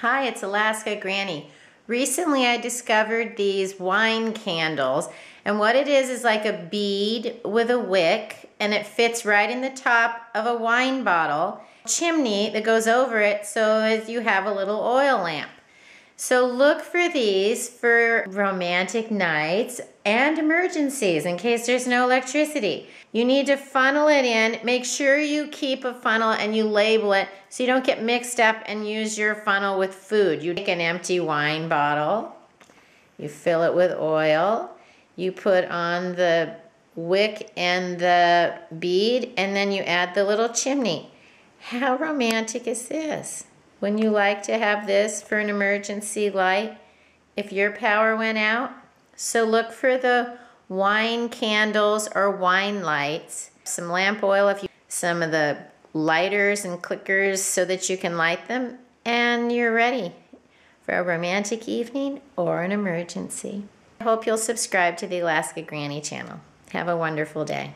Hi, it's Alaska Granny. Recently I discovered these wine candles and what it is is like a bead with a wick and it fits right in the top of a wine bottle. Chimney that goes over it so as you have a little oil lamp. So look for these for romantic nights and emergencies in case there's no electricity. You need to funnel it in. Make sure you keep a funnel and you label it so you don't get mixed up and use your funnel with food. You take an empty wine bottle, you fill it with oil, you put on the wick and the bead, and then you add the little chimney. How romantic is this? Wouldn't you like to have this for an emergency light if your power went out? So look for the wine candles or wine lights, some lamp oil if you some of the lighters and clickers so that you can light them and you're ready for a romantic evening or an emergency. I hope you'll subscribe to the Alaska Granny channel. Have a wonderful day.